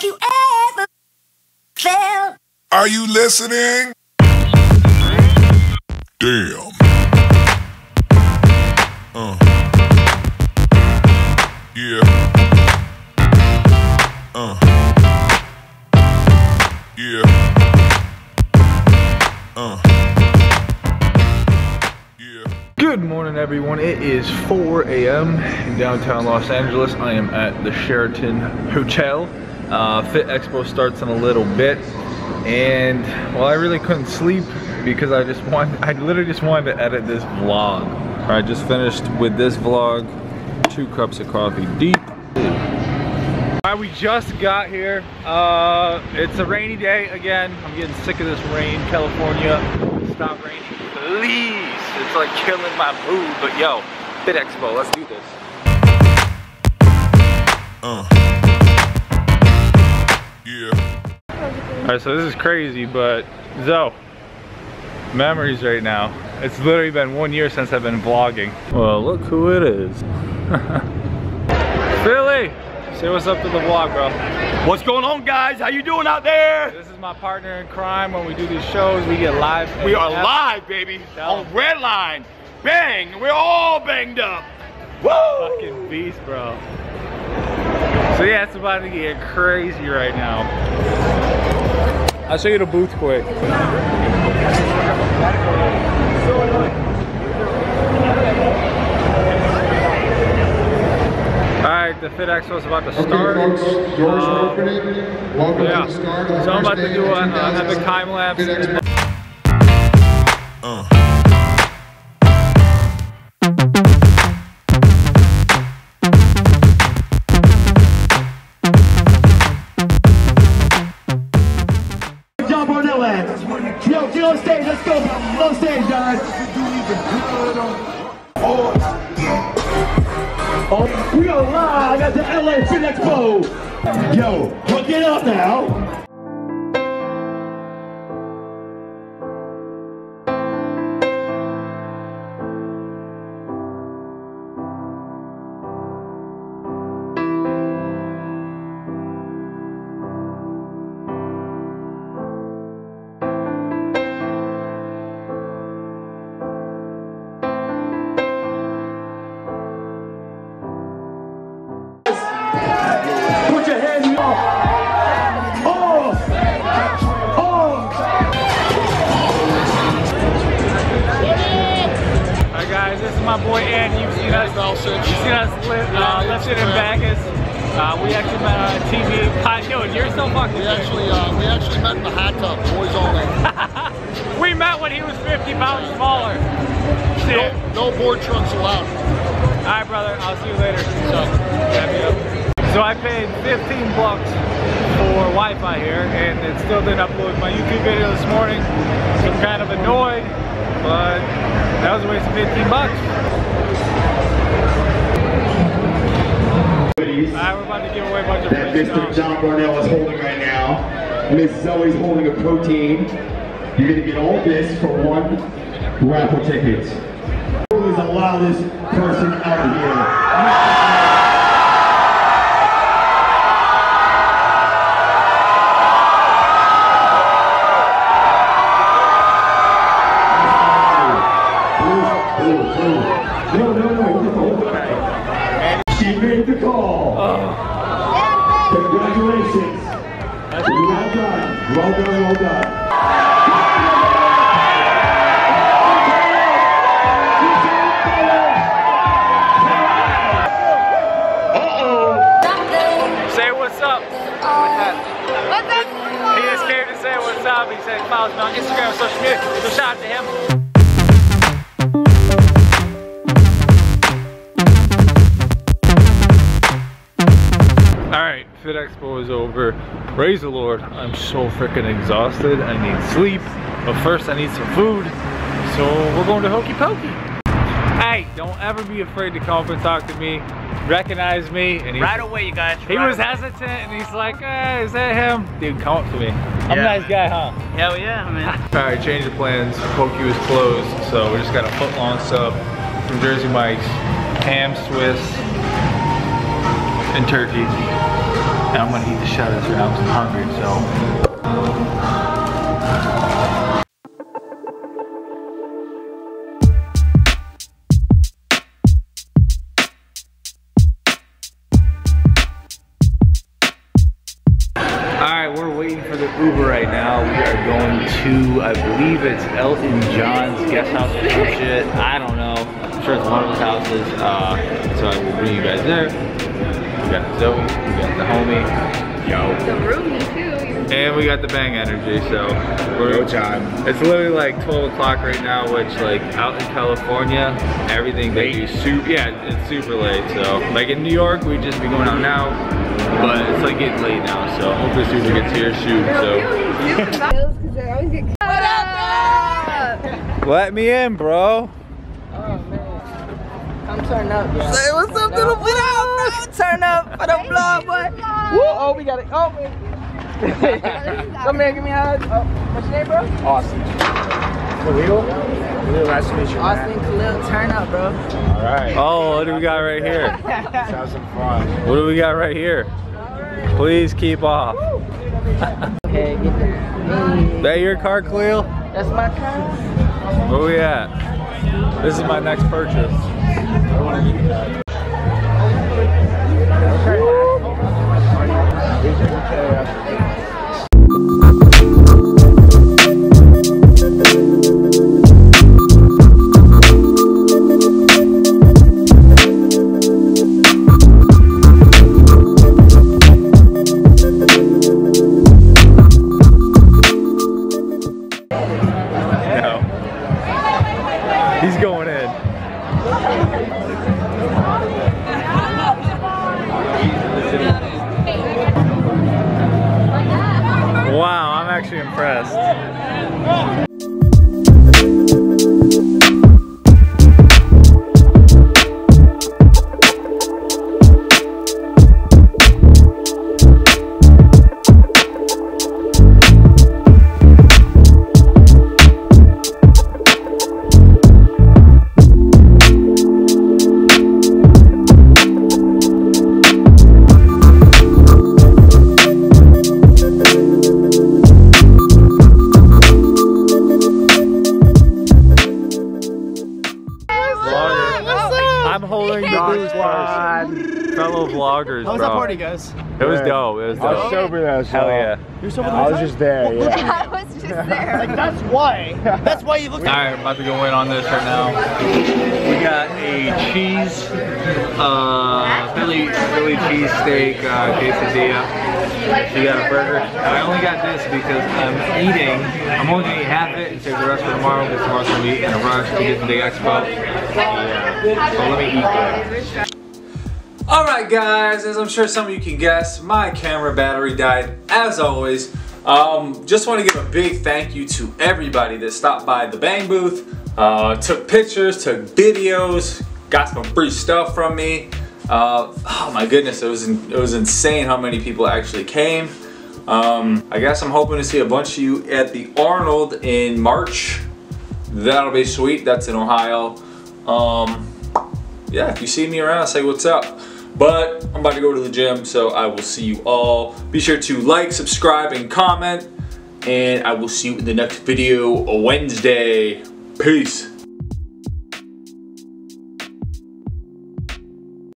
Have you ever felt? Are you listening? Damn. Uh. Yeah. Uh. Yeah. Uh. Yeah. Good morning, everyone. It is 4 a.m. in downtown Los Angeles. I am at the Sheraton Hotel. Uh, Fit Expo starts in a little bit, and well, I really couldn't sleep because I just wanted, I literally just wanted to edit this vlog. I just finished with this vlog, two cups of coffee deep. Alright, we just got here. Uh, it's a rainy day again. I'm getting sick of this rain. California, stop raining, please. It's like killing my mood. But yo, Fit Expo, let's do this. Uh. Yeah. Alright, so this is crazy, but Zoe, memories right now. It's literally been one year since I've been vlogging. Well, look who it is. Philly! Say what's up to the vlog, bro. What's going on, guys? How you doing out there? This is my partner in crime. When we do these shows, we get live. We are live, baby, Tell on 'em. Redline. Bang! We're all banged up. Woo! Fucking beast, bro. So yeah, it's about to get crazy right now. I'll show you the booth quick. Alright, the Fit Expo is about to Okay, start. folks, doors are Um, opening. Welcome yeah. to the start So I'm about to do of a- an epic time lapse. Uh. Yo, hook it up now. My boy Ed. You've seen us, you've seen us lift, uh, lifting in Vegas. Uh, we actually met on a TV. Dude, you're so fucking We actually, uh, we actually met in the hot tub, boys only. We met when he was 50 pounds smaller. Shit. No board trunks allowed. Alright, brother, I'll see you later. So. So I paid 15 bucks for Wi-Fi here, and it still didn't upload my YouTube video this morning. So I'm kind of annoyed, but that was a waste of 15 bucks. Alright, we're about to give away a bunch of that Mr. Jon Brownell is holding right now. Miss Zoe's holding a protein. You're gonna get all this for one raffle ticket. Bag. She made the call. Congratulations. Well done. Well done, well done. Say what's up. He just came to say what's up. He said he follows me on Instagram social media. So shout out to him. Fit Expo is over. Praise the Lord. I'm so freaking exhausted. I need sleep. But first I need some food. So we're going to Hokey Pokey. Hey, don't ever be afraid to come up and talk to me. Recognize me. And he, Right away, you guys. he right was away. hesitant and he's like, eh, is that him? Dude, come up to me. I'm a Yeah, nice guy, huh? Hell yeah, man. Alright, change of plans. Pokey was closed, so we just got a foot long sub from Jersey Mike's. Ham, Swiss, and turkey. And I'm gonna eat the shit right now I'm hungry, so. Alright, we're waiting for the Uber right now. We are going to, I believe it's Elton John's guest house or some shit. I don't know. I'm sure it's one of his houses. Uh, so I will bring you guys there. We got Zoe, we got the homie, yo. The roomie too. And we got the bang energy, so we're time. it's literally like 12 o'clock right now, which like out in California, everything they do super, yeah, it's super late. So like in New York, we'd just be going out now, but it's like getting late now. So hopefully this Uber gets here soon. So What up, let me in, bro. Come turn up, yeah. Say what's up to the what up, bro? Turn up for the vlog, boy. Woo! Oh, we got it. Oh, wait. Come here, give me a hug. Oh, what's your name, bro? Austin. Khalil? Khalil, nice to meet you, Austin Khalil, turn up, bro. All right. Oh, what do we got right here? Let's have some fun. What do we got right here? Please keep off. Okay, get the. That your car, Khalil? That's my car. Where we at? This is my next purchase. No. Impressed. Party, guys? It was Good. dope. It was I was dope. sober though, so. Hell yeah. You're sober I was just there, yeah. I was just there. like, that's why. That's why you look All right, I'm about to go in on this right now. We got a cheese, uh, Philly Philly cheese steak uh, quesadilla. We got a burger. And I only got this because I'm eating. I'm only gonna eat half it and save the rest for tomorrow because tomorrow's gonna be in a rush to get to the expo. Yeah. So let me eat that. Alright guys, as I'm sure some of you can guess, my camera battery died as always. Um, just want to give a big thank you to everybody that stopped by the Bang booth, uh, took pictures, took videos, got some free stuff from me. Uh, oh my goodness, it was it was insane how many people actually came. Um, I guess I'm hoping to see a bunch of you at the Arnold in March. That'll be sweet. That's in Ohio. Um, yeah, if you see me around, say what's up. But I'm about to go to the gym, so I will see you all. Be sure to like, subscribe, and comment. And I will see you in the next video Wednesday. Peace.